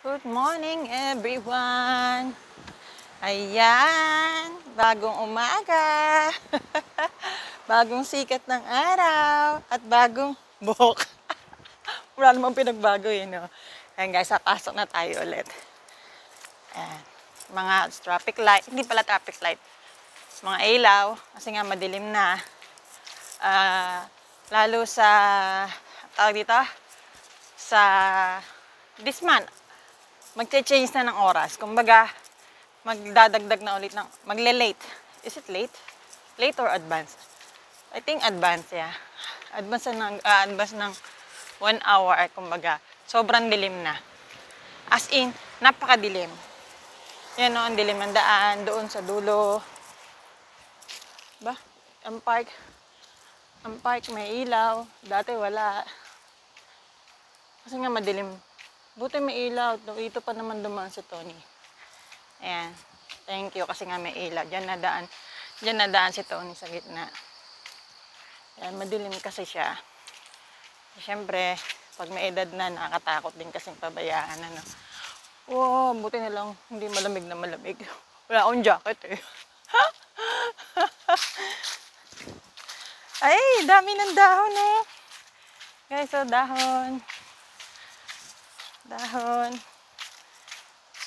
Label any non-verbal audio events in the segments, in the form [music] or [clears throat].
Good morning everyone! Ayan, bagong umaga. [laughs] bagong sikat ng araw at bagong buhok. [laughs] Wala namang pinagbago yun, no? Ayan guys, papasok na tayo ulit. Ayan, mga traffic light, hindi pala traffic light, mga ilaw, kasi nga madilim na. Ah, lalo sa, tawag dito, sa this month, magche-change na ng oras. Kumbaga, magdadagdag na ulit ng, magle-late. Is it late? Late or advance? I think advance, yeah. Advance na ng, ah, advance ng one hour, kumbaga. Sobrang dilim na. As in, napakadilim. Yan o, ang dilim ng daan, doon sa dulo. Ba? Ang park, ang park may ilaw. Dati wala. Kasi nga madilim. Buti may ilaw. Ito pa naman dumaan si Tony. Ayan. Thank you kasi nga may ilaw. Diyan na daan. Diyan na daan si Tony sa gitna. Ayan, madilim kasi siya. Siyempre, pag may edad na, nakakatakot din kasing pabayaan. Ano. Wow, buti na lang hindi malamig na malamig. [laughs] Wala akong jacket eh. [laughs] Ay, dami ng dahon eh. Guys, so dahon. Dahon.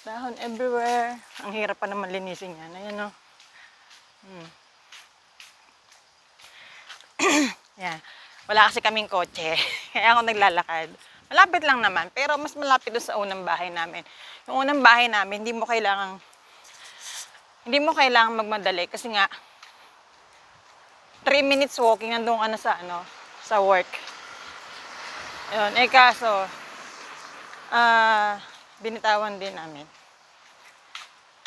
Dahon everywhere. Ang hirap pa naman linisin yan. Ayan o. Hmm. [clears throat] yan. Wala kasi kaming kotse. [laughs] Kaya ako naglalakad. Malapit lang naman. Pero mas malapit doon sa unang bahay namin. Yung unang bahay namin, hindi mo kailangang hindi mo kailangang magmadali kasi nga 3 minutes walking nandun ka na sa ano, sa work. Ayun, eh kaso ah binitawan din namin.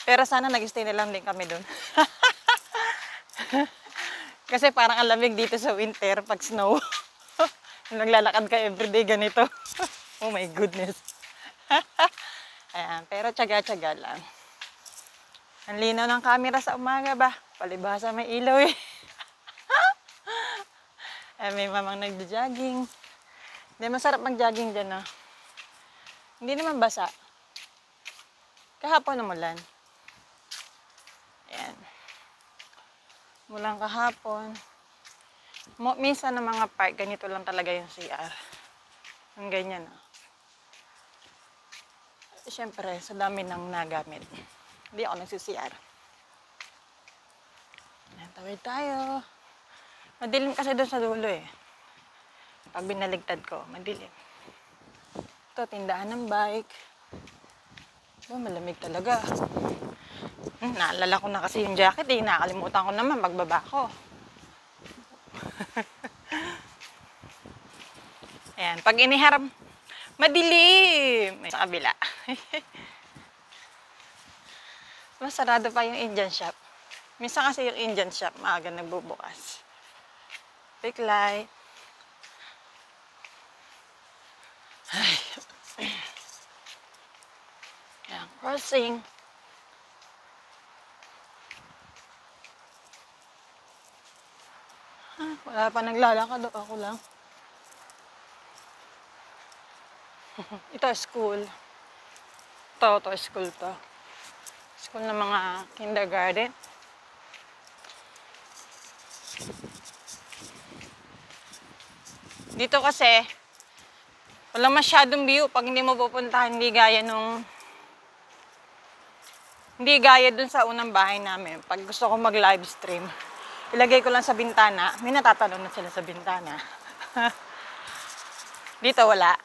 Pero sana nag-stay na lang din kami doon. [laughs] Kasi parang ang lamig dito sa winter pag snow. [laughs] Naglalakad ka everyday ganito. [laughs] oh my goodness. Ayan, pero tsaga-tsaga lang. Ang linaw ng camera sa umaga ba? Palibhasa may ilaw eh. Ay, may mamang nagja-jogging. Hindi, masarap mag-jogging dyan, no? Hindi naman basa. Kahapon umulan. Ayan. Mulang kahapon. Minsan ng mga park, ganito lang talaga yung CR. Ang ganyan, no? Siyempre, sa dami ng nagamit. Hindi ako nagsi-CR. Tawid tayo. Madilim kasi doon sa dulo eh. Pag binaligtad ko, madilim. Ito, tindahan ng bike. Oh, malamig talaga. Hmm, naalala ko na kasi yung jacket eh. Nakalimutan ko naman pagbaba ko. [laughs] Ayan, pag iniharap, madilim. Sa kabila. [laughs] Masarado pa yung Indian shop. Minsan kasi yung Indian shop, maaga nagbubukas. Big light. Ay. Yan, crossing. Ah, wala pa naglalakad. Ako lang. [laughs] Ito, school. Ito, ito, school to. School ng mga kindergarten. Dito kasi, walang masyadong view pag hindi mo pupuntahan, hindi gaya nung hindi gaya dun sa unang bahay namin. Pag gusto ko mag-live stream, ilagay ko lang sa bintana. May natatanong na sila sa bintana. [laughs] Dito wala.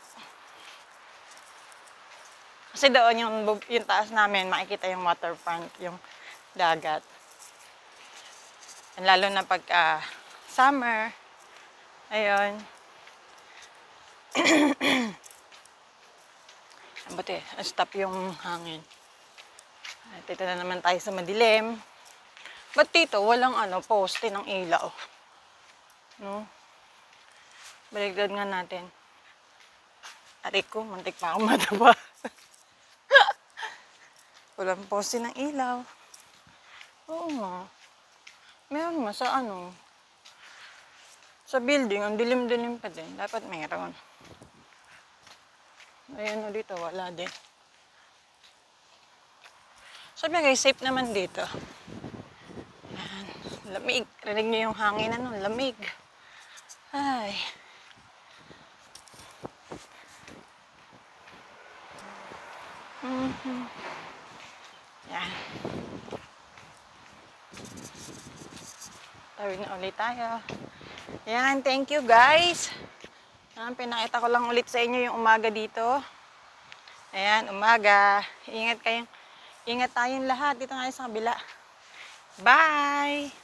Kasi doon yung, yung taas namin, makikita yung waterfront, yung dagat. Lalo na pag ah, summer, ayun, [clears throat] buti, stop yung hangin. At dito na naman tayo sa madilim. Ba't dito walang ano, poste ng ilaw? No? Baligtad nga natin. Aray ko, mantik pa akong [laughs] mataba. walang poste ng ilaw. Oo nga. Meron nga sa ano, sa building, ang dilim-dilim pa din. Dapat meron. Ayan dito, wala din. Sabi guys, safe naman dito. Yan. Lamig. Rinig niyo yung hangin ano, lamig. Ay. Mhm. Yan. Tawid na ulit tayo. Yan, thank you guys. Yan, pinakita ko lang ulit sa inyo yung umaga dito. Ayan, umaga. Ingat kayong, ingat tayong lahat dito nga sa kabila. Bye!